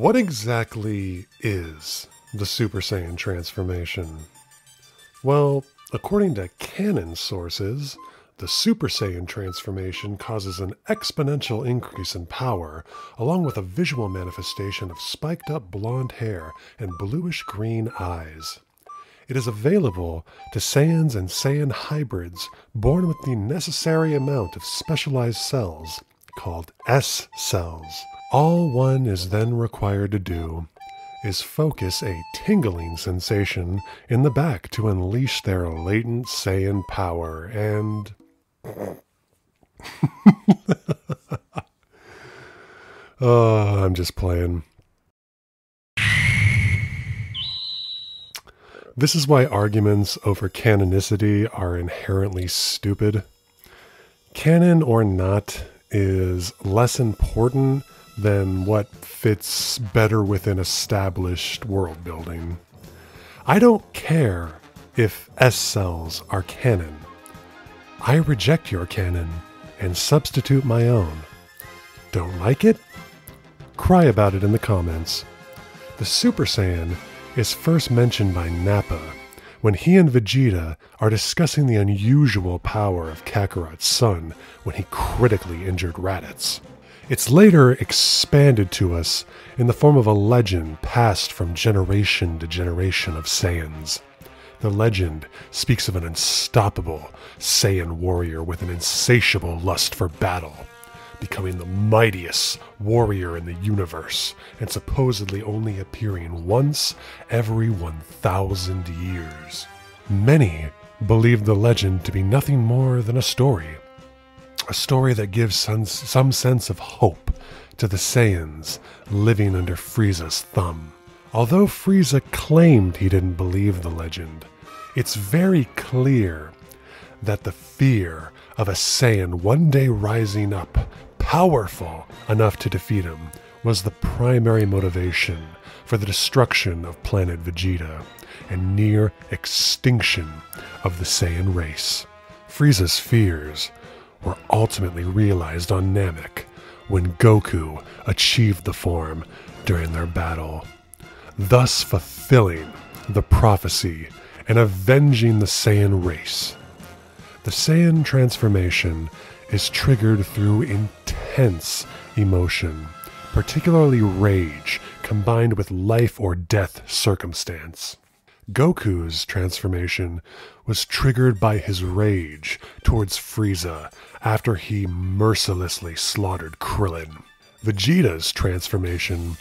What exactly is the Super Saiyan transformation? Well, according to canon sources, the Super Saiyan transformation causes an exponential increase in power, along with a visual manifestation of spiked up blonde hair and bluish green eyes. It is available to Saiyans and Saiyan hybrids born with the necessary amount of specialized cells, called S cells. All one is then required to do is focus a tingling sensation in the back to unleash their latent Saiyan power and. oh, I'm just playing. This is why arguments over canonicity are inherently stupid. Canon or not is less important than what fits better within established world building. I don't care if S cells are canon. I reject your canon and substitute my own. Don't like it? Cry about it in the comments. The Super Saiyan is first mentioned by Nappa when he and Vegeta are discussing the unusual power of Kakarot's son when he critically injured Raditz. It's later expanded to us in the form of a legend passed from generation to generation of Saiyans. The legend speaks of an unstoppable Saiyan warrior with an insatiable lust for battle, becoming the mightiest warrior in the universe and supposedly only appearing once every 1,000 years. Many believe the legend to be nothing more than a story a story that gives some, some sense of hope to the Saiyans living under Frieza's thumb. Although Frieza claimed he didn't believe the legend, it's very clear that the fear of a Saiyan one day rising up, powerful enough to defeat him, was the primary motivation for the destruction of planet Vegeta and near extinction of the Saiyan race. Frieza's fears were ultimately realized on Namek when Goku achieved the form during their battle, thus fulfilling the prophecy and avenging the Saiyan race. The Saiyan transformation is triggered through intense emotion, particularly rage combined with life or death circumstance. Goku's transformation was triggered by his rage towards Frieza after he mercilessly slaughtered Krillin. Vegeta's transformation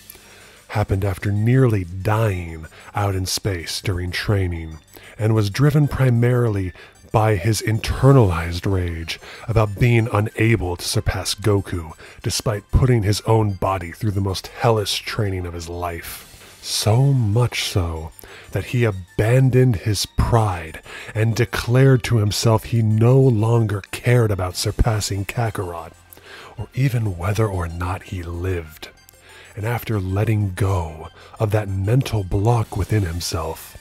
happened after nearly dying out in space during training and was driven primarily by his internalized rage about being unable to surpass Goku despite putting his own body through the most hellish training of his life. So much so that he abandoned his pride and declared to himself he no longer cared about surpassing Kakarot, or even whether or not he lived. And after letting go of that mental block within himself,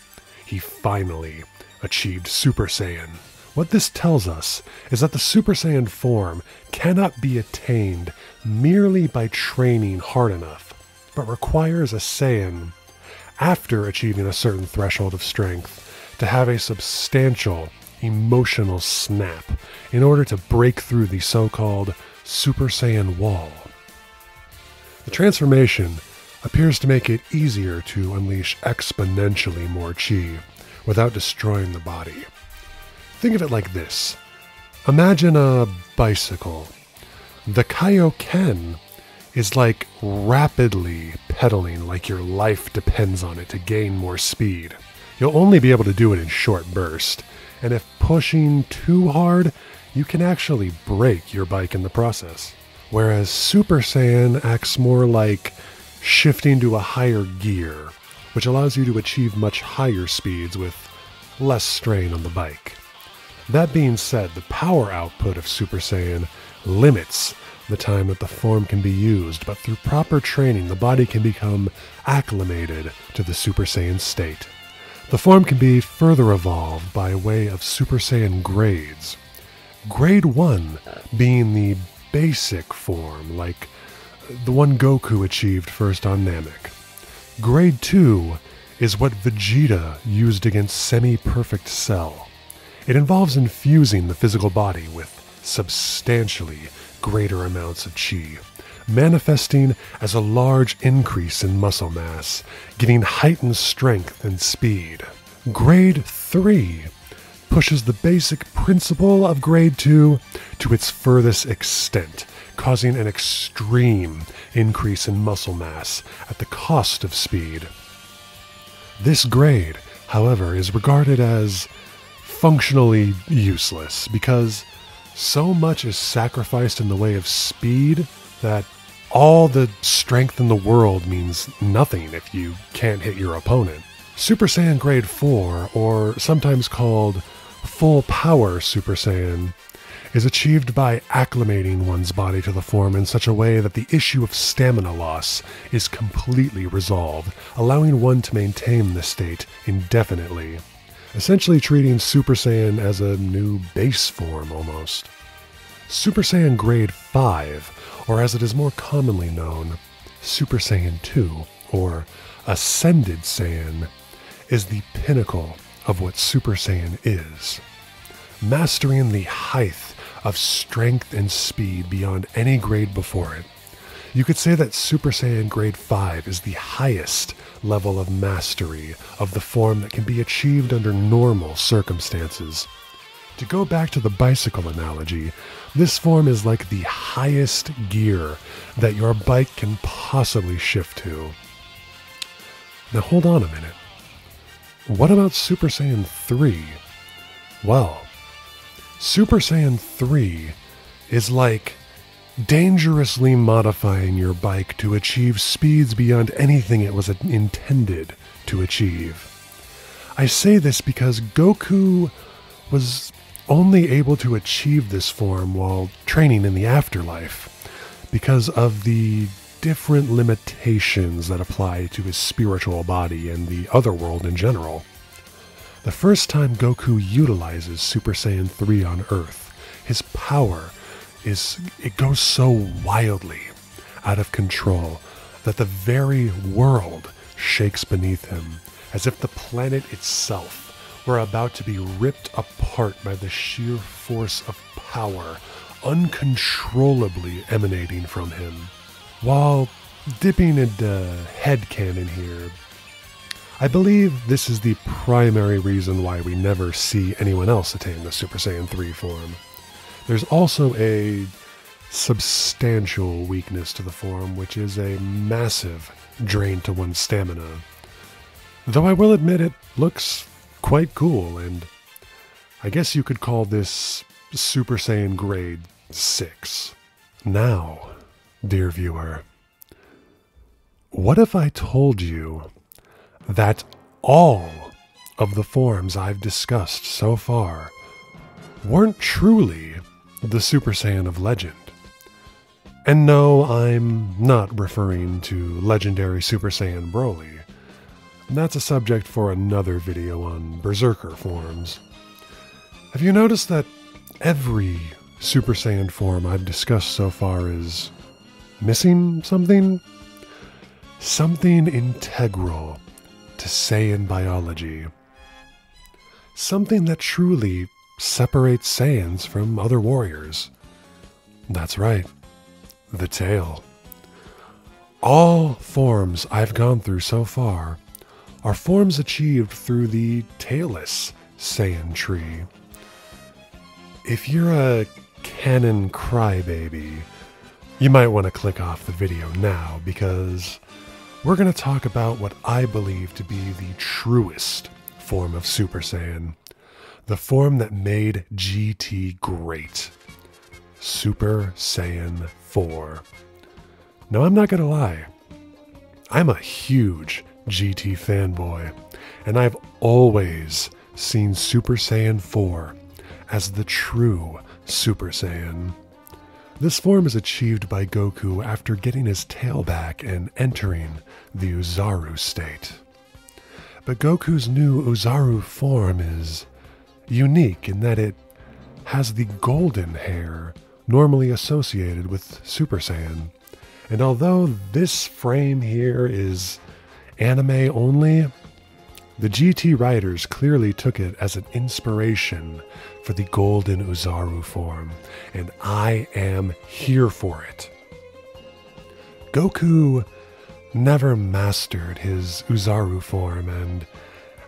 he finally achieved Super Saiyan. What this tells us is that the Super Saiyan form cannot be attained merely by training hard enough, but requires a Saiyan after achieving a certain threshold of strength to have a substantial emotional snap in order to break through the so called Super Saiyan wall. The transformation appears to make it easier to unleash exponentially more chi without destroying the body. Think of it like this Imagine a bicycle. The Kaioken is like rapidly pedaling like your life depends on it to gain more speed. You'll only be able to do it in short bursts, and if pushing too hard, you can actually break your bike in the process. Whereas Super Saiyan acts more like shifting to a higher gear, which allows you to achieve much higher speeds with less strain on the bike. That being said, the power output of Super Saiyan limits the time that the form can be used, but through proper training, the body can become acclimated to the Super Saiyan state. The form can be further evolved by way of Super Saiyan grades. Grade 1 being the basic form, like the one Goku achieved first on Namek. Grade 2 is what Vegeta used against Semi Perfect Cell. It involves infusing the physical body with substantially greater amounts of chi, manifesting as a large increase in muscle mass, giving heightened strength and speed. Grade 3 pushes the basic principle of grade 2 to its furthest extent, causing an extreme increase in muscle mass at the cost of speed. This grade, however, is regarded as functionally useless because so much is sacrificed in the way of speed that all the strength in the world means nothing if you can't hit your opponent. Super Saiyan Grade 4, or sometimes called Full Power Super Saiyan, is achieved by acclimating one's body to the form in such a way that the issue of stamina loss is completely resolved, allowing one to maintain the state indefinitely, essentially treating Super Saiyan as a new base form almost. Super Saiyan Grade 5, or as it is more commonly known, Super Saiyan 2, or Ascended Saiyan, is the pinnacle of what Super Saiyan is. Mastering the height of strength and speed beyond any grade before it. You could say that Super Saiyan Grade 5 is the highest level of mastery of the form that can be achieved under normal circumstances. To go back to the bicycle analogy, this form is like the highest gear that your bike can possibly shift to. Now hold on a minute. What about Super Saiyan 3? Well, Super Saiyan 3 is like dangerously modifying your bike to achieve speeds beyond anything it was intended to achieve. I say this because Goku was only able to achieve this form while training in the afterlife because of the different limitations that apply to his spiritual body and the other world in general. The first time Goku utilizes Super Saiyan 3 on Earth, his power is it goes so wildly out of control that the very world shakes beneath him, as if the planet itself were about to be ripped apart by the sheer force of power uncontrollably emanating from him. While dipping into headcanon here, I believe this is the primary reason why we never see anyone else attain the Super Saiyan 3 form. There's also a substantial weakness to the form, which is a massive drain to one's stamina. Though I will admit it looks quite cool, and I guess you could call this Super Saiyan grade 6. Now, dear viewer, what if I told you that all of the forms I've discussed so far weren't truly the Super Saiyan of legend. And no, I'm not referring to legendary Super Saiyan Broly. That's a subject for another video on Berserker forms. Have you noticed that every Super Saiyan form I've discussed so far is missing something? Something integral to Saiyan biology. Something that truly separates Saiyans from other warriors. That's right, the tail. All forms I've gone through so far are forms achieved through the tailless Saiyan tree. If you're a canon crybaby, you might want to click off the video now because we're going to talk about what I believe to be the truest form of Super Saiyan, the form that made GT great Super Saiyan 4. Now, I'm not to lie, I'm a huge GT fanboy, and I've always seen Super Saiyan 4 as the true Super Saiyan. This form is achieved by Goku after getting his tail back and entering the Oozaru state. But Goku's new Oozaru form is unique in that it has the golden hair normally associated with Super Saiyan, And although this frame here is anime only, the GT writers clearly took it as an inspiration for the Golden Oozaru form, and I am here for it. Goku never mastered his Oozaru form, and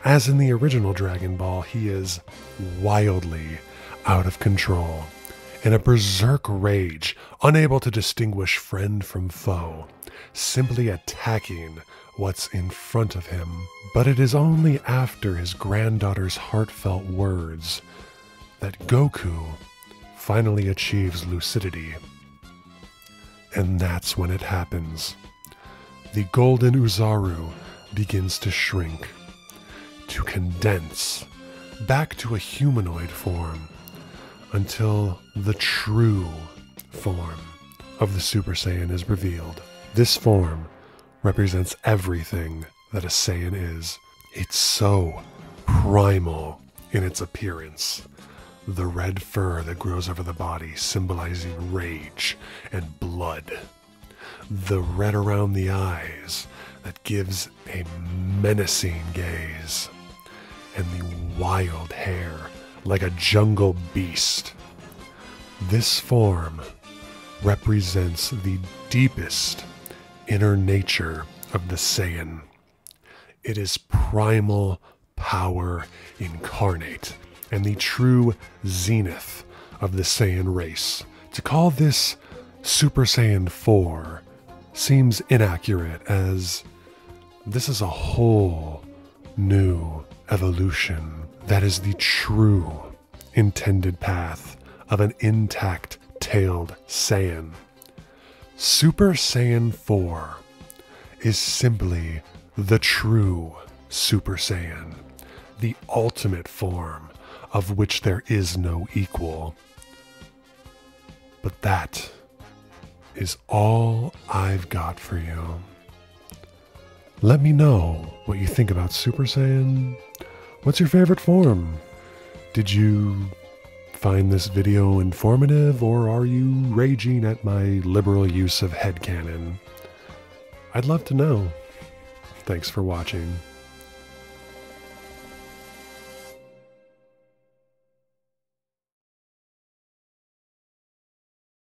as in the original Dragon Ball, he is wildly out of control. In a berserk rage, unable to distinguish friend from foe, simply attacking what's in front of him. But it is only after his granddaughter's heartfelt words that Goku finally achieves lucidity. And that's when it happens. The Golden Oozaru begins to shrink, to condense, back to a humanoid form until the true form of the Super Saiyan is revealed. This form represents everything that a Saiyan is. It's so primal in its appearance. The red fur that grows over the body symbolizing rage and blood. The red around the eyes that gives a menacing gaze. And the wild hair like a jungle beast. This form represents the deepest inner nature of the Saiyan. It is primal power incarnate and the true zenith of the Saiyan race. To call this Super Saiyan 4 seems inaccurate as this is a whole new evolution that is the true intended path of an intact tailed Saiyan. Super Saiyan 4 is simply the true Super Saiyan, the ultimate form of which there is no equal. But that is all I've got for you. Let me know what you think about Super Saiyan. What's your favorite form? Did you find this video informative or are you raging at my liberal use of headcanon? I'd love to know. Thanks for watching.